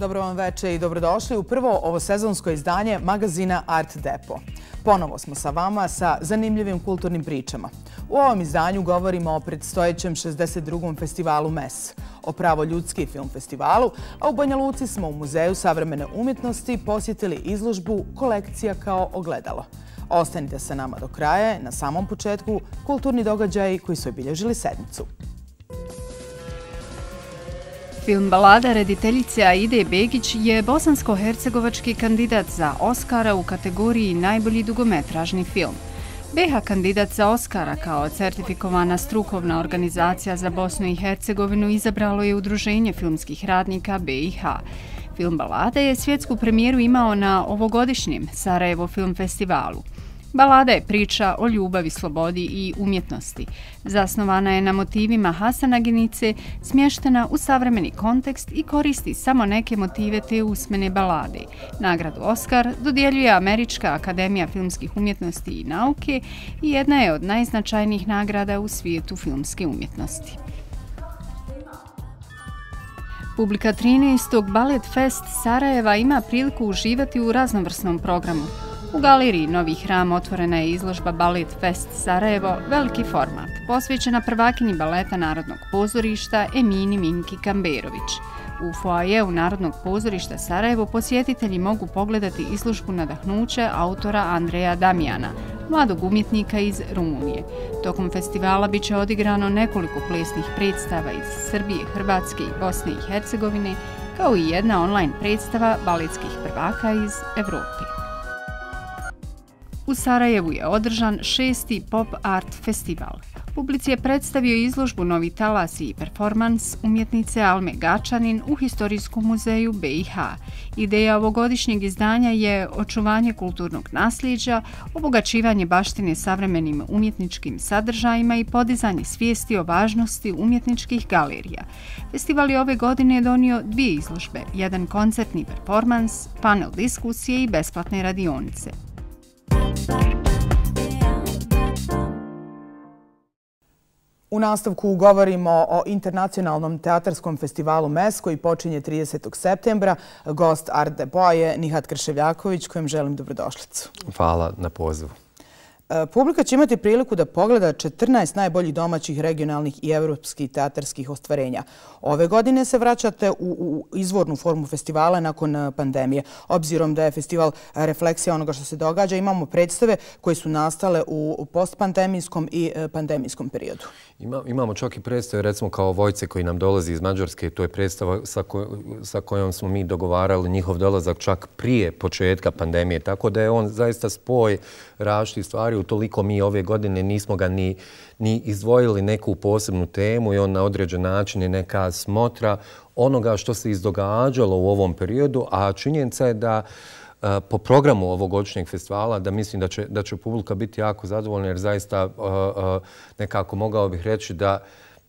Dobro vam veče i dobrodošli u prvo ovo sezonsko izdanje magazina Art Depo. Ponovo smo sa vama sa zanimljivim kulturnim pričama. U ovom izdanju govorimo o predstojećem 62. festivalu MES, o pravo ljudski film festivalu, a u Banja Luci smo u Muzeju savremene umjetnosti posjetili izložbu Kolekcija kao ogledalo. Ostanite sa nama do kraja, na samom početku, kulturni događaji koji su obilježili sedmicu. Film Balada rediteljice Aide Begić je bosansko-hercegovački kandidat za Oscara u kategoriji najbolji dugometražni film. BH kandidat za Oscara kao certifikovana strukovna organizacija za Bosnu i Hercegovinu izabralo je Udruženje filmskih radnika BiH. Film Balada je svjetsku premijeru imao na ovogodišnjem Sarajevo Film Festivalu. Balada je priča o ljubavi, slobodi i umjetnosti. Zasnovana je na motivima Hasana Genice, smještena u savremeni kontekst i koristi samo neke motive te usmene balade. Nagradu Oscar dodjeljuje Američka akademija filmskih umjetnosti i nauke i jedna je od najznačajnijih nagrada u svijetu filmske umjetnosti. Publika 13. Ballet Fest Sarajeva ima priliku uživati u raznovrsnom programu. U galeriji Novi hram otvorena je izložba Ballet Fest Sarajevo, veliki format, posvećena prvakini baleta Narodnog pozorišta Emini Minki Kamberović. U foajeu Narodnog pozorišta Sarajevo posjetitelji mogu pogledati izložbu nadahnuće autora Andreja Damjana, mladog umjetnika iz Rumunije. Tokom festivala bit će odigrano nekoliko plesnih predstava iz Srbije, Hrvatske i Bosne i Hercegovine, kao i jedna online predstava baletskih prvaka iz Evrope. U Sarajevu je održan šesti Pop Art Festival. Publici je predstavio izložbu Novi talas i performans umjetnice Alme Gačanin u Historijskom muzeju BiH. Ideja ovogodišnjeg izdanja je očuvanje kulturnog nasljeđa, obogačivanje baštine savremenim umjetničkim sadržajima i podizanje svijesti o važnosti umjetničkih galerija. Festival je ove godine donio dvije izložbe, jedan koncertni performans, panel diskusije i besplatne radionice. U nastavku govorimo o internacionalnom teatarskom festivalu MES koji počinje 30. septembra. Gost Art Depoa je Nihat Krševljaković kojem želim dobrodošlicu. Hvala na pozivu. Publika će imati priliku da pogleda 14 najboljih domaćih, regionalnih i evropskih teatarskih ostvarenja. Ove godine se vraćate u izvornu formu festivala nakon eh, pandemije. Obzirom da je festival refleksija onoga što se događa, imamo predstave koje su nastale u postpandemijskom i eh, pandemijskom periodu. Imamo čak i predstave, recimo kao Vojce koji nam dolazi iz Mađarske. To je predstava sa kojom smo mi dogovarali njihov dolazak čak prije početka pandemije. Tako da je on zaista spoj različitih stvari toliko mi ove godine nismo ga ni, ni izdvojili neku posebnu temu i on na određen način je neka smotra onoga što se izdogađalo u ovom periodu, a činjenica je da e, po programu ovogodišnjeg festivala da mislim da će, da će publika biti jako zadovoljna jer zaista uh, uh, nekako mogao bih reći da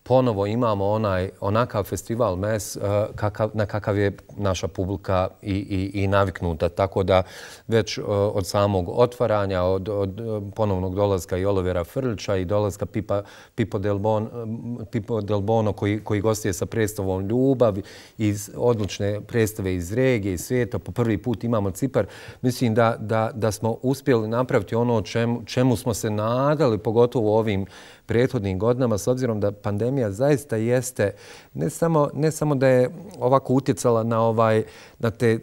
ponovo imamo onaj onakav festival MES uh, kakav, na kakav je naša publika i, i, i naviknuta. Tako da već uh, od samog otvaranja, od, od eh, ponovnog dolaska i Olivera Frlića i dolaska Pipa, Pipo, Del bon, Pipo Del Bono koji, koji gostuje sa predstavom Ljubav iz odlučne predstave iz regije i svijeta. Po prvi put imamo Cipar. Mislim da, da, da smo uspjeli napraviti ono čemu, čemu smo se nadali, pogotovo ovim prethodnim godinama, s obzirom da pandemija zaista jeste ne samo, ne samo da je ovako utjecala na ovaj na, te,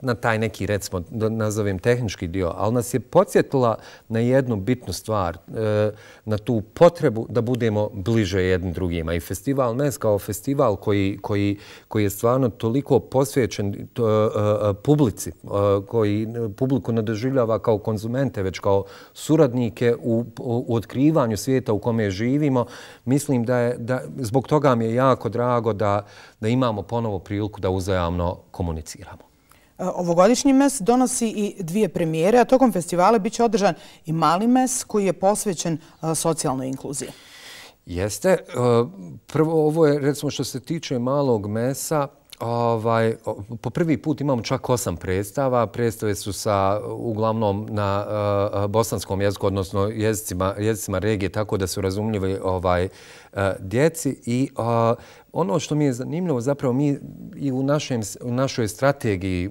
na taj neki, recimo, da nazovem tehnički dio, ali nas je podsjetila na jednu bitnu stvar, e, na tu potrebu da budemo bliže jednim drugima. I festival MES kao festival koji, koji, koji je stvarno toliko posvećen to, publici, koji publiku ne doživljava kao konzumente, već kao suradnike u, u otkrivanju svijeta u kome živimo, mislim da je, da, zbog toga mi je jako drago da, da imamo ponovo priliku da uzajamno komuniciramo. E, ovogodišnji mes donosi i dvije premijere, a tokom festivala bit će održan i mali mes koji je posvećen e, socijalnoj inkluziji. Jeste. E, prvo, ovo je, recimo, što se tiče malog mesa, Ovaj, po prvi put imamo čak osam predstava. Predstave su sa uglavnom na uh, bosanskom jeziku, odnosno jezicima, jezicima regije, tako da su razumljivi ovaj, uh, djeci. I uh, ono što mi je zanimljivo, zapravo mi i u, našem, u našoj strategiji,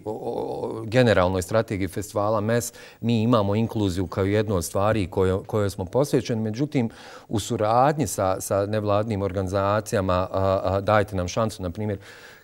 generalnoj strategiji festivala MES, mi imamo inkluziju kao jednu od stvari kojoj koje smo posvećeni. Međutim, u suradnji sa, sa nevladnim organizacijama, a, a, dajte nam šansu, na primjer,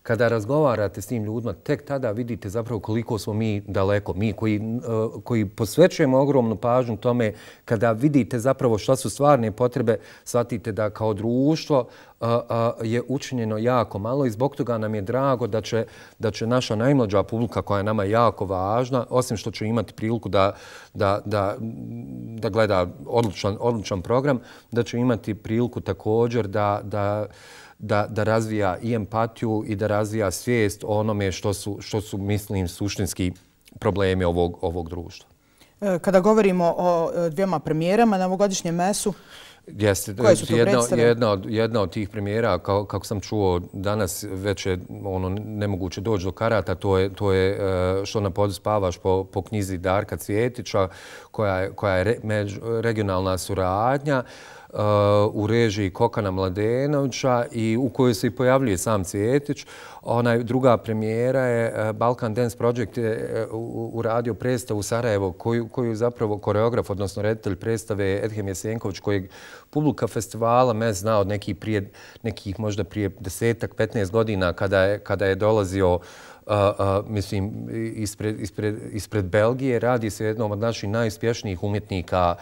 kada razgovarate s tim ljudima, tek tada vidite zapravo koliko smo mi daleko. Mi koji, eh, koji posvećujemo ogromnu pažnju tome, kada vidite zapravo šta su stvarne potrebe, shvatite da kao društvo eh, eh, je učinjeno jako malo i zbog toga nam je drago da će, da će naša najmlađa publika koja je nama jako važna, osim što će imati priliku da, da, da, da gleda odličan, odličan program, da će imati priliku također da, da da, da razvija i empatiju i da razvija svijest o onome što su, što su mislim, suštinski problemi ovog, ovog društva. E, kada govorimo o dvijema premijerama na ovogodišnjem mesu, Jeste, koje su to jedna, jedna, od, jedna od tih premijera, kao, kako sam čuo danas, već je ono, nemoguće doći do karata, to je, to je e, što na podu spavaš po, po knjizi Darka Cvjetića, koja je, koja je re, među, regionalna suradnja u režiji Kokana Mladenovića i u kojoj se i pojavljuje sam Cvjetić. Onaj druga premijera je e, Balkan Dance Project je e, uradio predstavu u Sarajevo koju, koju zapravo koreograf, odnosno reditelj predstave Edhem Jesenković kojeg publika festivala me zna od nekih, prije, nekih možda prije desetak, 15 godina kada je, kada je dolazio e, mislim, ispred, ispred, ispred Belgije. Radi se jednom od naših najuspješnijih umjetnika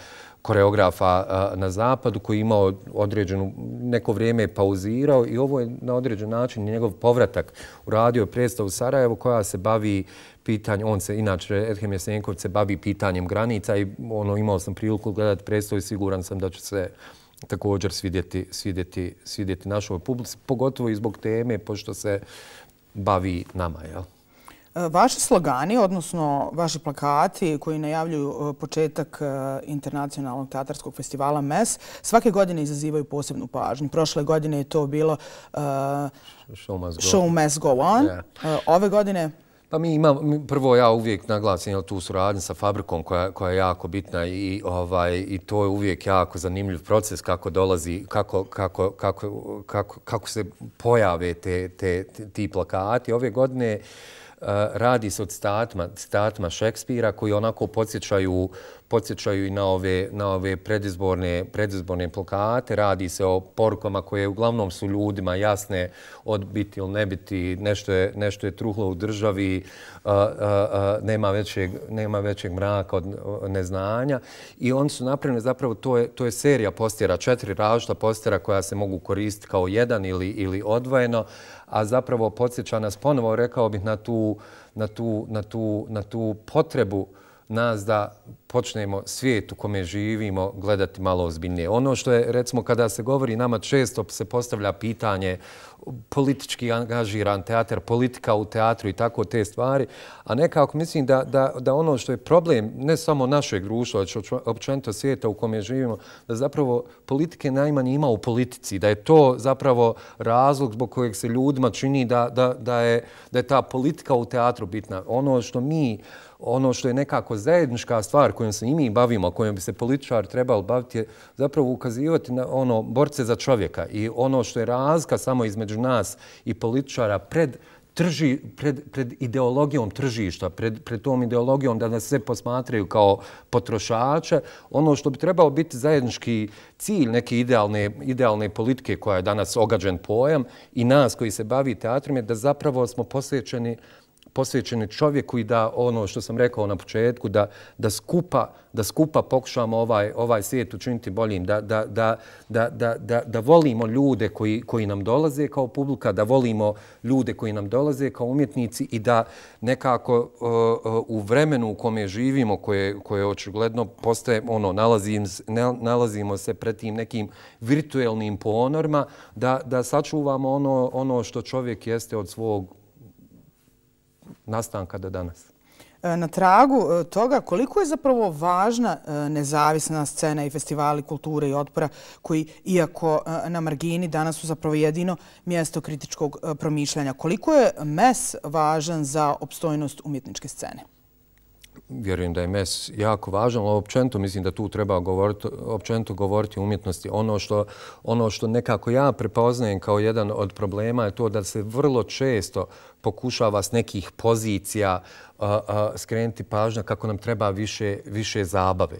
koreografa na zapadu koji imao određenu neko vrijeme pauzirao i ovo je na određen način njegov povratak Uradio radio predstavu Sarajevo koja se bavi pitanje, on se inače, Edhem Jesenković se bavi pitanjem granica i ono imao sam priliku gledati predstavu i siguran sam da će se također svidjeti, svidjeti, svidjeti našoj publici, pogotovo i zbog teme, pošto se bavi nama, jel? E, vaši slogani, odnosno vaši plakati koji najavljuju e, početak e, internacionalnog teatarskog festivala MES, svake godine izazivaju posebnu pažnju. Prošle godine je to bilo uh, Show Must Go On. Ove godine... Pa mi imamo, prvo ja uvijek naglasim tu suradnju sa fabrikom koja, koja je jako bitna i, ovaj, i to je uvijek jako zanimljiv proces kako dolazi, kako, kako, kako, kako, kako se pojave te, te, ti plakati. Ove godine Eh, radi se od statma, statma Šekspira koji onako podsjećaju, podsjećaju i na ove, na ove predizborne, predizborne plakate. Radi se o porukama koje uglavnom su ljudima jasne od biti ili ne biti. Nešto je, nešto je truhlo u državi, a, a, a, nema, većeg, nema većeg mraka od eh, neznanja. I oni su napravljeni zapravo, to je, to je serija postjera, četiri različita postjera koja se mogu koristiti kao jedan ili, ili odvojeno a zapravo podsjeća nas ponovo, rekao bih, na tu, na tu, na tu, na tu potrebu nas da počnemo svijet u kome živimo gledati malo ozbiljnije. Ono što je, recimo, kada se govori nama često se postavlja pitanje politički angažiran teatar, politika u teatru i tako te stvari, a nekako mislim da, da, da ono što je problem ne samo našeg društva, već općenito svijeta u kome živimo, da zapravo politike najmanje ima u politici, da je to zapravo razlog zbog kojeg se ljudima čini da, da, da, je, da je ta politika u teatru bitna. Ono što mi ono što je nekako zajednička stvar kojom se i mi bavimo, kojom bi se političar trebao baviti, je zapravo ukazivati na ono borce za čovjeka. I ono što je razka samo između nas i političara pred trži, pred, pred ideologijom tržišta, pred, pred tom ideologijom da nas sve posmatraju kao potrošače, ono što bi trebalo biti zajednički cilj neke idealne, idealne politike koja je danas ogađen pojam i nas koji se bavi teatrom je da zapravo smo posvećeni posvećeni čovjeku i da ono što sam rekao na početku, da, da, skupa, da skupa pokušamo ovaj, ovaj svijet učiniti boljim, da, da, da, da, da, da, da volimo ljude koji, koji nam dolaze kao publika, da volimo ljude koji nam dolaze kao umjetnici i da nekako uh, uh, u vremenu u kome živimo, koje, koje očigledno postaje, ono, nalazim, nalazimo se pred tim nekim virtuelnim ponorma, da, da sačuvamo ono, ono što čovjek jeste od svog nastanka do danas. na tragu toga koliko je zapravo važna nezavisna scena i festivali kulture i otpora koji, iako na margini, danas su zapravo jedino mjesto kritičkog promišljanja. Koliko je mes važan za opstojnost umjetničke scene? vjerujem da je mes jako važan, ali općenito mislim da tu treba govoriti, općenito govoriti o umjetnosti. Ono što, ono što nekako ja prepoznajem kao jedan od problema je to da se vrlo često pokušava s nekih pozicija uh, uh, skrenuti pažnja kako nam treba više, više zabave.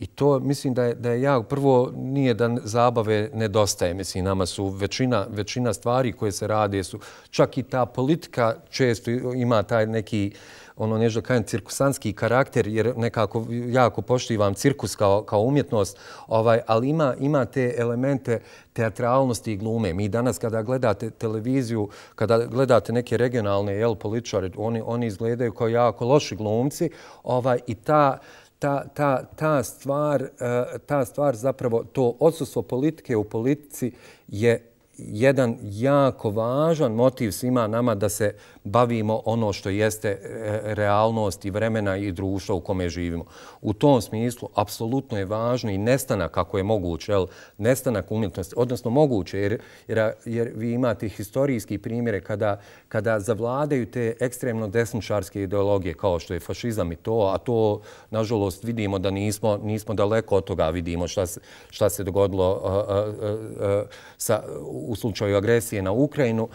I to mislim da je, da je ja, Prvo, nije da zabave nedostaje. Mislim, nama su većina, većina stvari koje se rade su, čak i ta politika često ima taj neki ono nešto kajem cirkusanski karakter jer nekako jako poštivam cirkus kao, kao umjetnost, ovaj, ali ima, ima te elemente teatralnosti i glume. Mi danas kada gledate televiziju, kada gledate neke regionalne jel, političare, oni, oni izgledaju kao jako loši glumci ovaj, i ta, ta, ta, ta, stvar, eh, ta stvar zapravo, to odsustvo politike u politici je jedan jako važan motiv svima nama da se bavimo ono što jeste eh, realnost i vremena i društva u kome živimo. U tom smislu, apsolutno je važno i nestanak, kako je moguće, jel, nestanak umjetnosti, odnosno moguće, jer, jer, jer vi imate historijski primjere kada, kada zavladaju te ekstremno desničarske ideologije, kao što je fašizam i to, a to, nažalost, vidimo da nismo, nismo daleko od toga, vidimo šta se, šta se dogodilo a, a, a, sa, u slučaju agresije na Ukrajinu,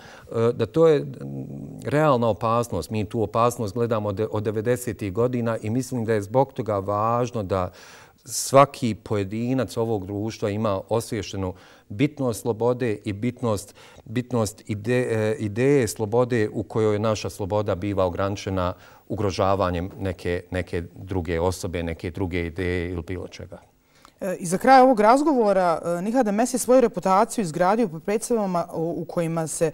da to je realna opasnost. Mi tu opasnost gledamo od 90. godina i mislim da je zbog toga važno važno da svaki pojedinac ovog društva ima osvješenu bitnost slobode i bitnost, bitnost ide, e, ideje slobode u kojoj naša sloboda biva ograničena ugrožavanjem neke, neke druge osobe, neke druge ideje ili bilo čega. E, I za kraj ovog razgovora e, Nihada Mes je svoju reputaciju izgradio po predstavama e, u kojima se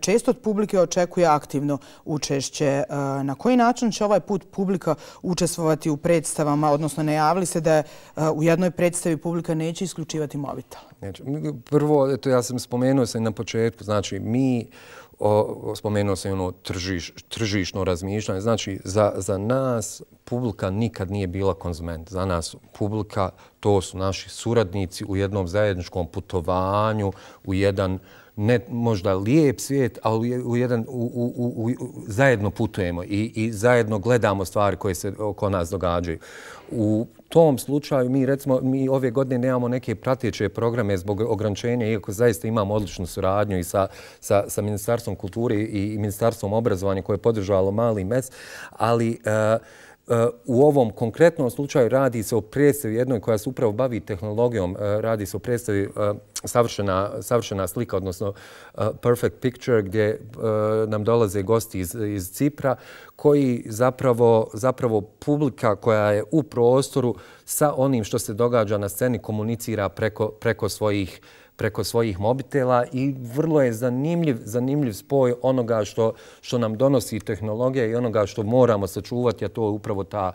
često od publike očekuje aktivno učešće. Na koji način će ovaj put publika učestvovati u predstavama, odnosno najavili se da u jednoj predstavi publika neće isključivati mobitel? Prvo, eto, ja sam spomenuo se na početku, znači mi o, spomenuo sam ono tržiš, tržišno razmišljanje. Znači, za, za nas publika nikad nije bila konzument. Za nas publika, to su naši suradnici u jednom zajedničkom putovanju, u jedan ne možda lijep svijet, ali u jedan, u, u, u, u, zajedno putujemo i, i zajedno gledamo stvari koje se oko nas događaju. U tom slučaju mi recimo mi ove godine nemamo neke prateće programe zbog ograničenja iako zaista imamo odličnu suradnju i sa sa sa ministarstvom kulture i, i ministarstvom obrazovanja koje je podržalo mali mes ali uh, U ovom konkretnom slučaju radi se o predstavi jednoj koja se upravo bavi tehnologijom. E, radi se o predstavi e, savršena, savršena slika, odnosno e, Perfect Picture, gdje nam dolaze gosti iz, iz Cipra, koji zapravo, zapravo publika koja je u prostoru sa onim što se događa na sceni komunicira preko, preko svojih preko svojih mobitela i vrlo je zanimljiv, zanimljiv spoj onoga što, što nam donosi tehnologija i onoga što moramo sačuvati, a to je upravo ta,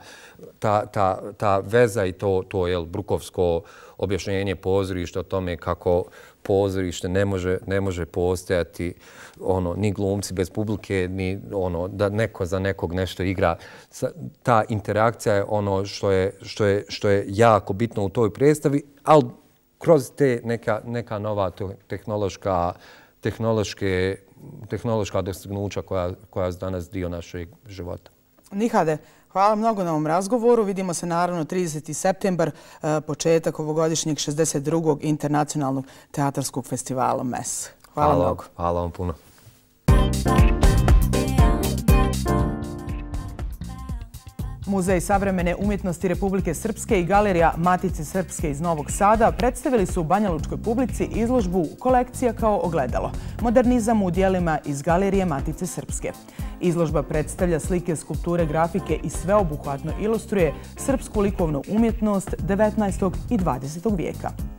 ta, ta, ta veza i to, to je brukovsko objašnjenje pozorišta o tome kako pozorište ne može, ne može postojati ono, ni glumci bez publike, ni ono, da neko za nekog nešto igra. Ta interakcija je ono što je, što je, što je jako bitno u toj predstavi, ali kroz te neka, neka nova tehnološka, tehnološke, tehnološka dostignuća koja, koja je danas dio našeg života. Nihade, hvala mnogo na ovom razgovoru. Vidimo se naravno 30. septembar, eh, početak ovogodišnjeg 62. internacionalnog teatarskog festivala MES. Hvala, hvala mnogo. Hvala vam puno. Muzej savremene umjetnosti Republike Srpske i Galerija Matice Srpske iz Novog Sada predstavili su u Banjalučkoj publici izložbu kolekcija kao ogledalo. Modernizam u dijelima iz Galerije Matice Srpske. Izložba predstavlja slike, skulpture, grafike i sveobuhvatno ilustruje srpsku likovnu umjetnost 19. i 20. vijeka.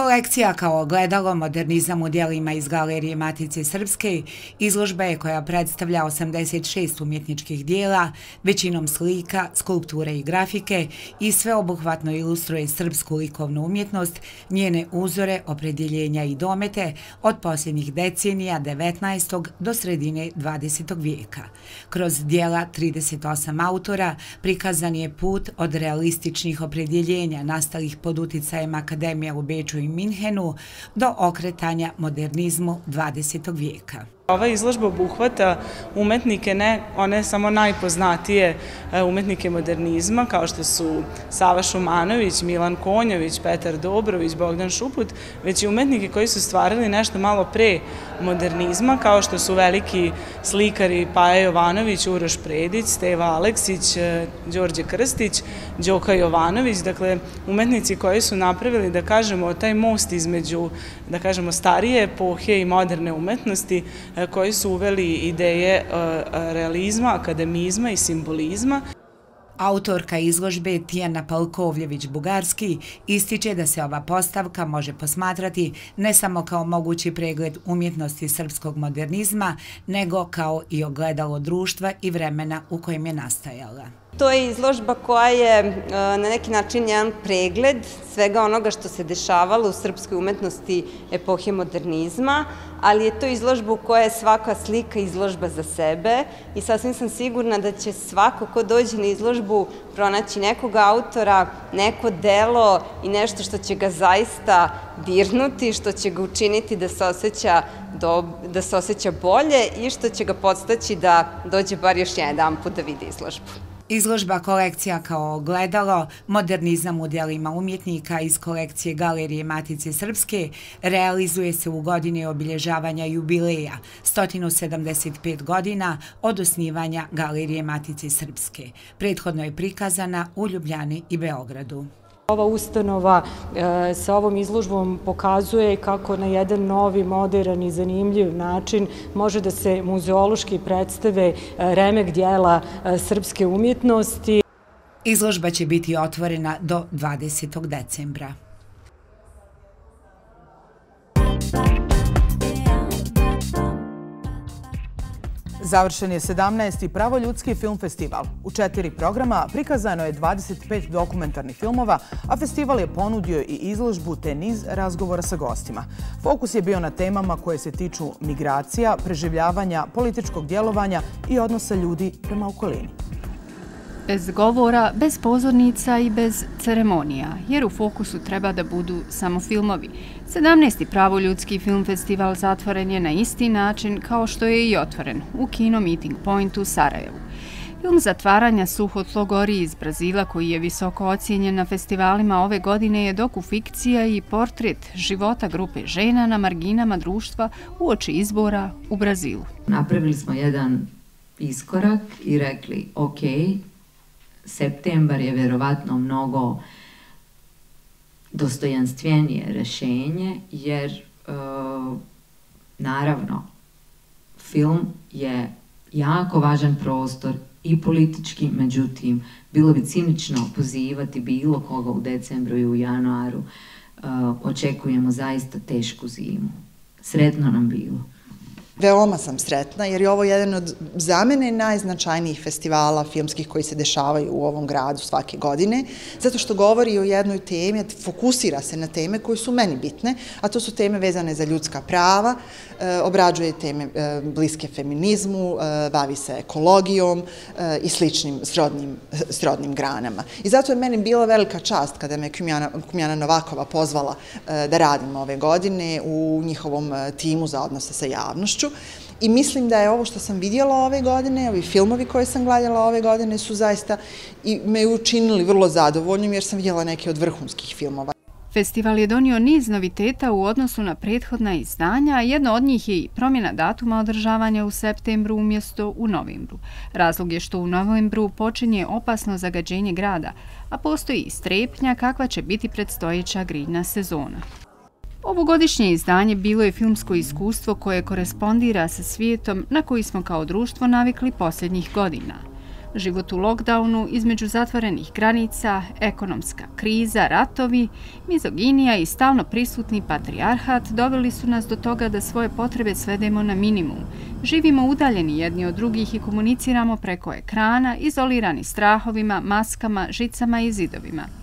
Kolekcija kao ogledalo modernizam u dijelima iz Galerije Matice Srpske izložba je koja predstavlja 86 umjetničkih dijela, većinom slika, skulpture i grafike i sveobuhvatno ilustruje srpsku likovnu umjetnost, njene uzore, opredjeljenja i domete od posljednjih decenija 19. do sredine 20. vijeka. Kroz dijela 38 autora prikazan je put od realističnih opredjeljenja nastalih pod uticajem Akademija u Beču i Minhenu do okretanja modernizmu 20. vijeka. Ova izložba obuhvata umetnike, ne one samo najpoznatije e, umetnike modernizma, kao što su Sava Šumanović, Milan Konjović, Petar Dobrović, Bogdan Šuput, već i umetnike koji su stvarili nešto malo pre modernizma, kao što su veliki slikari Paja Jovanović, Uroš Predić, Steva Aleksić, e, Đorđe Krstić, Đoka Jovanović, dakle umetnici koji su napravili, da kažemo, taj most između, da kažemo, starije epohe i moderne umetnosti, e, E, koji su uveli ideje e, e, realizma, akademizma i simbolizma. Autorka izložbe Tijana Palkovljević-Bugarski ističe da se ova postavka može posmatrati ne samo kao mogući pregled umjetnosti srpskog modernizma, nego kao i ogledalo društva i vremena u kojem je nastajala. To je izložba koja je e, na neki način jedan pregled svega onoga što se dešavalo u srpskoj umetnosti epohe modernizma, ali je to izložba u kojoj je svaka slika izložba za sebe i sasvim sam sigurna da će svako ko dođe na izložbu pronaći nekog autora, neko delo i nešto što će ga zaista dirnuti, što će ga učiniti da se osjeća da se osjeća bolje i što će ga podstaći da dođe bar još jedan put da vidi izložbu. Izložba kolekcija kao gledalo, modernizam u dijelima umjetnika iz kolekcije Galerije Matice Srpske realizuje se u godine obilježavanja jubileja 175 godina od osnivanja Galerije Matice Srpske. Prethodno je prikazana u Ljubljani i Beogradu. Ova ustanova e, sa ovom izložbom pokazuje kako na jedan novi, modern i zanimljiv način može da se muzeološki predstave e, remek dijela e, srpske umjetnosti. Izložba će biti otvorena do 20. decembra. Završen je 17. pravoljudski film festival. U četiri programa prikazano je 25 dokumentarnih filmova, a festival je ponudio i izložbu te niz razgovora sa gostima. Fokus je bio na temama koje se tiču migracija, preživljavanja, političkog djelovanja i odnosa ljudi prema okolini. Bez govora, bez pozornica i bez ceremonija, jer u fokusu treba da budu samo filmovi. 17. pravoljudski film festival zatvoren je na isti način kao što je i otvoren u Kino Meeting Point u Sarajevu. Film zatvaranja Suhotlogori iz Brazila, koji je visoko ocijenjen na festivalima ove godine, je doku fikcija i portret života grupe žena na marginama društva u oči izbora u Brazilu. Napravili smo jedan iskorak i rekli, ok, septembar je vjerovatno mnogo dostojanstvenije rešenje, jer e, naravno film je jako važan prostor i politički, međutim, bilo bi cinično pozivati bilo koga u decembru i u januaru. E, očekujemo zaista tešku zimu. Sretno nam bilo. Veoma sam sretna jer je ovo jedan od za mene najznačajnijih festivala filmskih koji se dešavaju u ovom gradu svake godine, zato što govori o jednoj temi, fokusira se na teme koje su meni bitne, a to su teme vezane za ljudska prava, eh, obrađuje teme eh, bliske feminizmu, eh, bavi se ekologijom i sličnim srodnim, srodnim granama. I zato je meni bila velika čast kada me Kumjana, Kumjana Novakova pozvala da radim ove godine u njihovom timu za odnose sa javnošću. I mislim da je ovo što sam vidjela ove godine, ovi filmovi koje sam gledala ove godine su zaista i me učinili vrlo zadovoljnim jer sam vidjela neke od vrhunskih filmova. Festival je donio niz noviteta u odnosu na prethodna izdanja, a jedno od njih je i promjena datuma održavanja u septembru umjesto u novembru. Razlog je što u novembru počinje opasno zagađenje grada, a postoji i strepnja kakva će biti predstojeća grijna sezona. Ovogodišnje izdanje bilo je filmsko iskustvo koje korespondira sa svijetom na koji smo kao društvo navikli posljednjih godina. Život u lockdownu između zatvorenih granica, ekonomska kriza, ratovi, mizoginija i stalno prisutni patrijarhat doveli su nas do toga da svoje potrebe svedemo na minimum. Živimo udaljeni jedni od drugih i komuniciramo preko ekrana, izolirani strahovima, maskama, žicama i zidovima.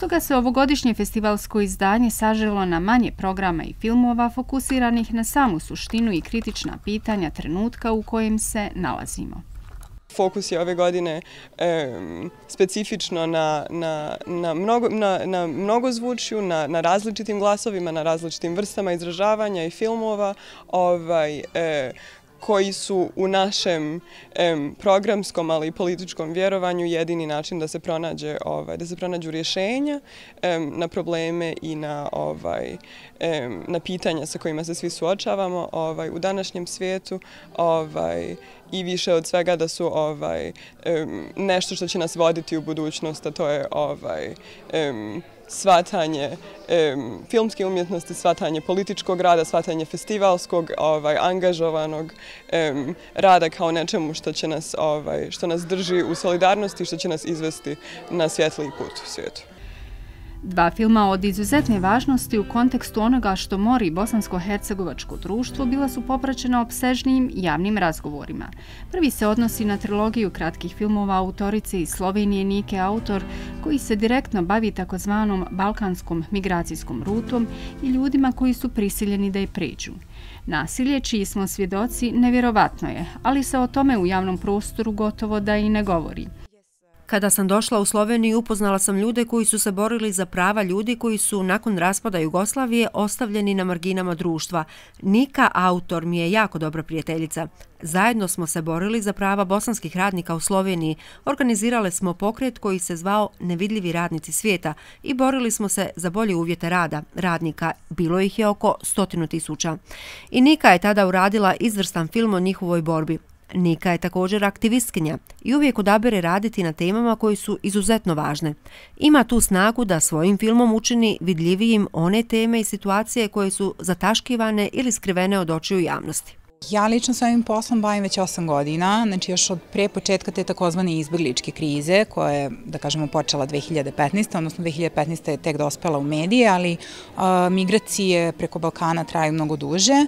Stoga se ovogodišnje festivalsko izdanje saželo na manje programa i filmova fokusiranih na samu suštinu i kritična pitanja trenutka u kojem se nalazimo. Fokus je ove godine specifično na, na, na, mnogo, na, na mnogo zvučju, na, na različitim glasovima, na različitim vrstama izražavanja i filmova. Ovaj, e, koji su u našem programskom, ali i političkom vjerovanju jedini način da se pronađe ovaj da se pronađu rješenja na probleme i na ovaj na pitanja sa kojima se svi suočavamo ovaj u današnjem svijetu ovaj i više od svega da su ovaj nešto što će nas voditi u budućnost a to je ovaj svatanje filmske umjetnosti, svatanje političkog rada, svatanje festivalskog, ovaj, angažovanog rada kao nečemu što će nas, ovaj, što nas drži u solidarnosti, što će nas izvesti na svjetliji put u svijetu. Dva filma od izuzetne važnosti u kontekstu onoga što mori bosansko-hercegovačko društvo bila su popraćena obsežnijim javnim razgovorima. Prvi se odnosi na trilogiju kratkih filmova autorice iz Slovenije Nike Autor, koji se direktno bavi takozvanom balkanskom migracijskom rutom i ljudima koji su prisiljeni da je pređu. Nasilje, čiji smo svjedoci, nevjerovatno je, ali se o tome u javnom prostoru gotovo da i ne govori. Kada sam došla u Sloveniju, upoznala sam ljude koji su se borili za prava ljudi koji su nakon raspada Jugoslavije ostavljeni na marginama društva. Nika, autor, mi je jako dobra prijateljica. Zajedno smo se borili za prava bosanskih radnika u Sloveniji. Organizirali smo pokret koji se zvao Nevidljivi radnici svijeta i borili smo se za bolje uvjete rada radnika. Bilo ih je oko stotinu tisuća. I Nika je tada uradila izvrstan film o njihovoj borbi. Nika je također aktivistkinja i uvijek odabere raditi na temama koji su izuzetno važne. Ima tu snagu da svojim filmom učini vidljivijim one teme i situacije koje su zataškivane ili skrivene od očiju javnosti. Ja lično s ovim poslom bavim već 8 godina, znači još od pre početka te takozvane izbjegličke krize, koja je, da kažemo, počela 2015. odnosno 2015. je tek dospela u medije, ali migracije preko Balkana traju mnogo duže.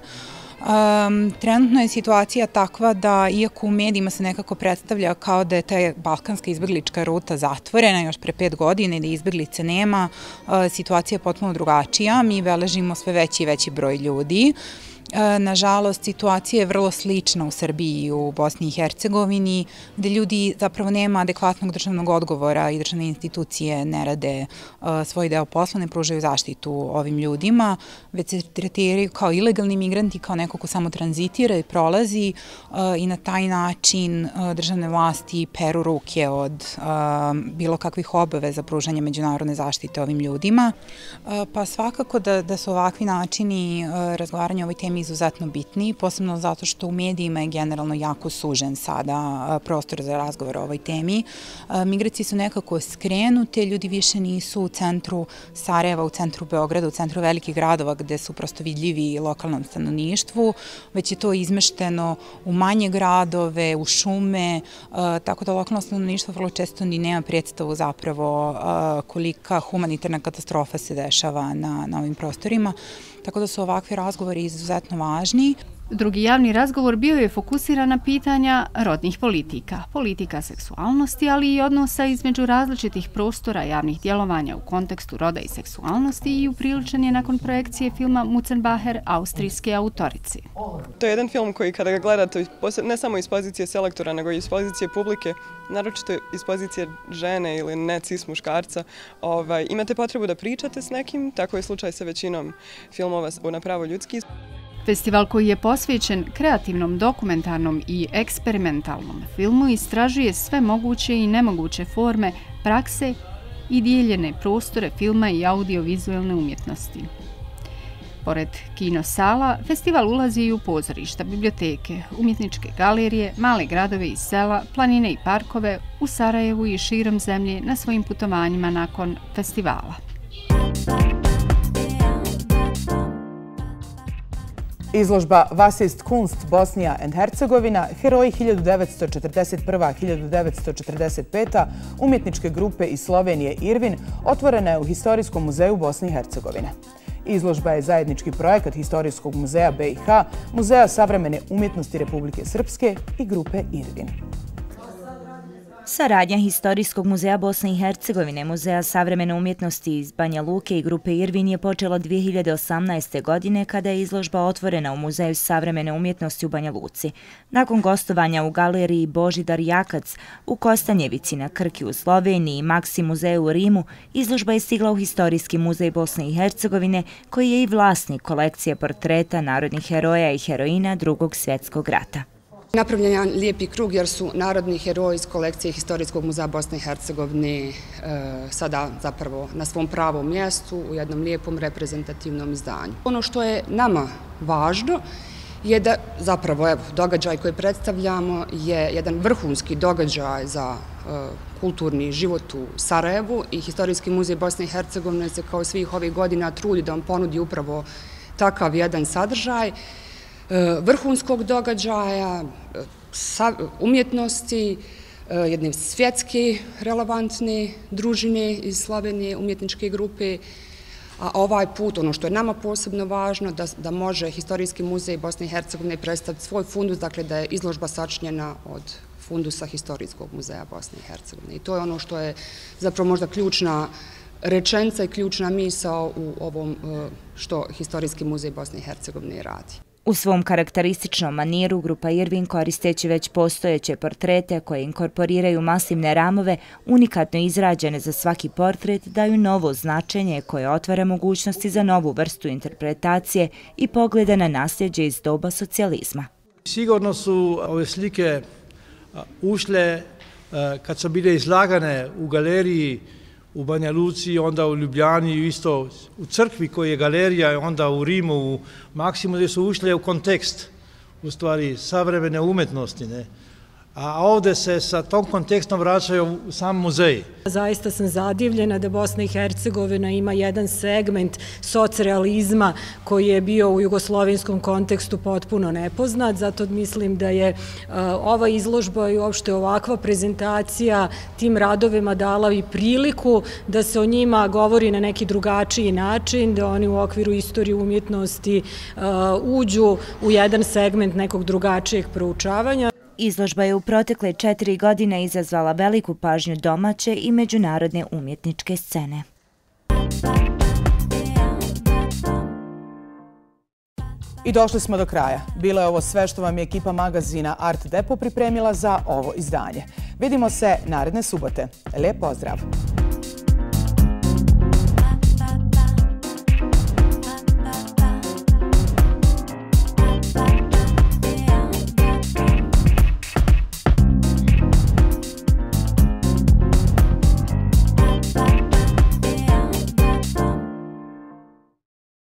Um, trenutno je situacija takva da, iako u medijima se nekako predstavlja kao da je ta balkanska izbjeglička ruta zatvorena još pre pet godina i da izbjeglice nema, uh, situacija je potpuno drugačija. Mi beležimo sve veći i veći broj ljudi. Uh, E, nažalost, situacija je vrlo slična u Srbiji i u Bosni i Hercegovini, gde ljudi zapravo nema adekvatnog državnog odgovora i državne institucije ne rade e, svoj deo posla, ne pružaju zaštitu ovim ljudima, već se tretiraju kao ilegalni migranti, kao neko ko samo tranzitira i prolazi e, i na taj način državne vlasti peru ruke od bilo kakvih obave za pružanje međunarodne zaštite ovim ljudima. Pa svakako da, da su ovakvi načini razgovaranja o ovoj temi izuzetno bitni, posebno zato što u medijima je generalno jako sužen sada prostor za razgovor o ovoj temi. Migracije su nekako skrenute, ljudi više nisu u centru Sarajeva, u centru Beograda, u centru velikih gradova gde su prosto vidljivi lokalnom stanovništvu, već je to izmešteno u manje gradove, u šume, tako da lokalno stanovništvo vrlo često ni nema predstavu zapravo kolika humanitarna katastrofa se dešava na, na ovim prostorima. Tako da su ovakvi razgovori izuzetno važni. Drugi javni razgovor bio je fokusiran na pitanja rodnih politika, politika seksualnosti, ali i odnosa između različitih prostora javnih djelovanja u kontekstu roda i seksualnosti i upriličen je nakon projekcije filma Mucenbacher, austrijske autorici. To je jedan film koji kada ga gledate, ne samo iz pozicije selektora, nego i iz pozicije publike, naročito iz pozicije žene ili ne cis muškarca, ovaj, imate potrebu da pričate s nekim, tako je slučaj sa većinom filmova na pravo ljudski. Festival koji je posvećen kreativnom, dokumentarnom i eksperimentalnom filmu istražuje sve moguće i nemoguće forme, prakse i dijeljene prostore filma i audiovizualne umjetnosti. Pored kinosala, festival ulazi i u pozorišta, biblioteke, umjetničke galerije, male gradove i sela, planine i parkove u Sarajevu i širom zemlje na svojim putovanjima nakon festivala. Izložba Vasist Kunst Bosnija and Hercegovina, heroji 1941-1945 umjetničke grupe iz Slovenije Irvin, otvorena je u Historijskom muzeju Bosne i Hercegovine. Izložba je zajednički projekat Historijskog muzeja BiH, Muzeja savremene umjetnosti Republike Srpske i grupe Irvin. Saradnja Historijskog muzeja Bosne i Hercegovine, Muzeja savremene umjetnosti iz Banja Luke i grupe Irvin je počela 2018. godine kada je izložba otvorena u Muzeju savremene umjetnosti u Banja Luci. Nakon gostovanja u galeriji Božidar Jakac u Kostanjevici na Krki u Sloveniji i Maksi muzeju u Rimu, izložba je stigla u Historijski muzej Bosne i Hercegovine koji je i vlasnik kolekcije portreta narodnih heroja i heroina drugog svjetskog rata. Napravljen je lijepi krug jer su narodni heroji iz kolekcije Historijskog muzeja Bosne i Hercegovine e, sada zapravo na svom pravom mjestu u jednom lijepom reprezentativnom izdanju. Ono što je nama važno je da zapravo evo, događaj koji predstavljamo je jedan vrhunski događaj za e, kulturni život u Sarajevu i Historijski muzej Bosne i Hercegovine se kao svih ovih godina trudi da vam ponudi upravo takav jedan sadržaj. E, vrhunskog događaja, sa, umjetnosti, e, jedne svjetske relevantne družine iz Slovenije, umjetničke grupe, a ovaj put, ono što je nama posebno važno, da može Historijski muzej Bosne i Hercegovine predstaviti svoj fundus, dakle da je izložba sačnjena od fundusa Historijskog muzeja Bosne i Hercegovine. I to je ono što je zapravo možda ključna rečenca i ključna misao u ovom e, što Historijski muzej Bosne i Hercegovine radi. U svom karakterističnom maniru grupa Irvin koristeći već postojeće portrete koje inkorporiraju masivne ramove, unikatno izrađene za svaki portret, daju novo značenje koje otvara mogućnosti za novu vrstu interpretacije i pogleda na nasljeđe iz doba socijalizma. Sigurno su ove slike ušle kad su bile izlagane u galeriji u Banja Luci, onda u Ljubljani, isto u crkvi koji je galerija, onda u Rimu, u Maksimu, gdje su ušli u kontekst, u stvari, savremene umetnosti, ne? A ovde se sa tom kontekstom vraćaju u sam muzej. Zaista sam zadivljena da Bosna i Hercegovina ima jedan segment socrealizma koji je bio u jugoslovenskom kontekstu potpuno nepoznat, zato mislim da je uh, ova izložba i uopšte ovakva prezentacija tim radovima dala i priliku da se o njima govori na neki drugačiji način, da oni u okviru istorije umjetnosti uh, uđu u jedan segment nekog drugačijeg proučavanja. Izložba je u protekle četiri godine izazvala veliku pažnju domaće i međunarodne umjetničke scene. I došli smo do kraja. Bilo je ovo sve što vam je ekipa magazina Art Depo pripremila za ovo izdanje. Vidimo se naredne subote. Lijep pozdrav!